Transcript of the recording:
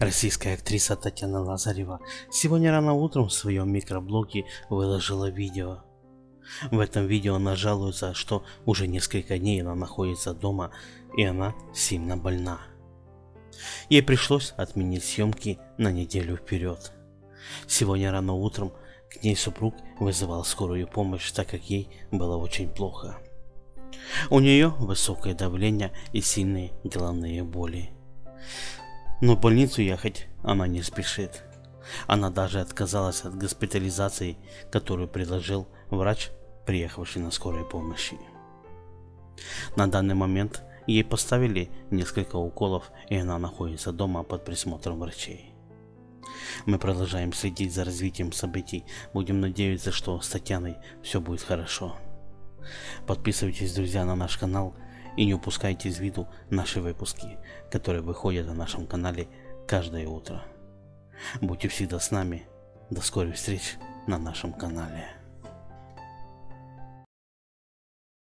Российская актриса Татьяна Лазарева сегодня рано утром в своем микроблоге выложила видео. В этом видео она жалуется, что уже несколько дней она находится дома и она сильно больна. Ей пришлось отменить съемки на неделю вперед. Сегодня рано утром к ней супруг вызывал скорую помощь, так как ей было очень плохо. У нее высокое давление и сильные головные боли. Но в больницу ехать она не спешит. Она даже отказалась от госпитализации, которую предложил врач, приехавший на скорой помощи. На данный момент ей поставили несколько уколов, и она находится дома под присмотром врачей. Мы продолжаем следить за развитием событий. Будем надеяться, что с Татьяной все будет хорошо. Подписывайтесь, друзья, на наш канал и не упускайте из виду наши выпуски, которые выходят на нашем канале каждое утро. Будьте всегда с нами. До скорых встреч на нашем канале.